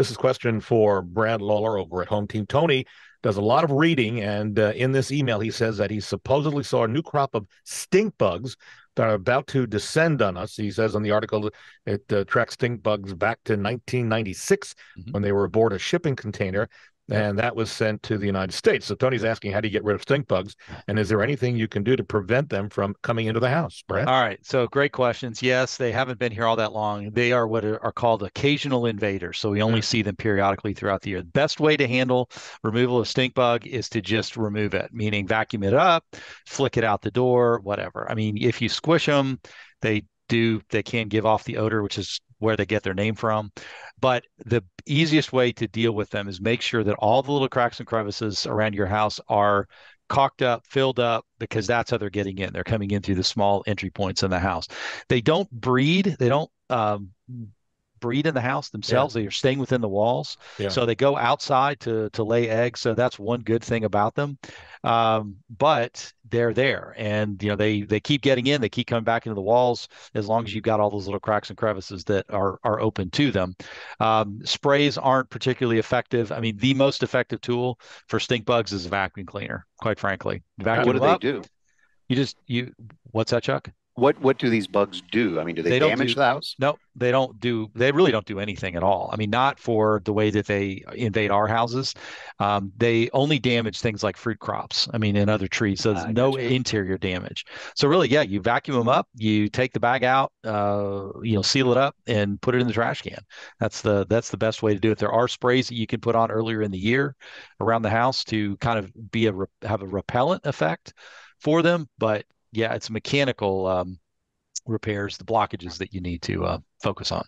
This is a question for Brad Lawler over at Home Team. Tony does a lot of reading, and uh, in this email, he says that he supposedly saw a new crop of stink bugs that are about to descend on us. He says on the article it uh, tracks stink bugs back to 1996 mm-hmm. when they were aboard a shipping container and that was sent to the United States. So Tony's asking, how do you get rid of stink bugs? And is there anything you can do to prevent them from coming into the house, Brad? All right. So great questions. Yes, they haven't been here all that long. They are what are called occasional invaders. So we only see them periodically throughout the year. The best way to handle removal of stink bug is to just remove it, meaning vacuum it up, flick it out the door, whatever. I mean, if you squish them, they do they can give off the odor, which is where they get their name from. But the easiest way to deal with them is make sure that all the little cracks and crevices around your house are caulked up, filled up, because that's how they're getting in. They're coming in through the small entry points in the house. They don't breed. They don't um, breed in the house themselves. Yeah. They are staying within the walls. Yeah. So they go outside to to lay eggs. So that's one good thing about them. Um, but they're there, and you know they they keep getting in. They keep coming back into the walls as long as you've got all those little cracks and crevices that are are open to them. Um, sprays aren't particularly effective. I mean, the most effective tool for stink bugs is a vacuum cleaner. Quite frankly, vacuum what do they do? You just you. What's that, Chuck? What what do these bugs do? I mean, do they, they damage do, the house? No, they don't do. They really don't do anything at all. I mean, not for the way that they invade our houses. Um, they only damage things like fruit crops. I mean, and other trees. So there's no interior damage. So really, yeah, you vacuum them up, you take the bag out, uh, you know, seal it up, and put it in the trash can. That's the that's the best way to do it. There are sprays that you can put on earlier in the year around the house to kind of be a have a repellent effect for them, but yeah, it's mechanical um, repairs, the blockages that you need to uh, focus on.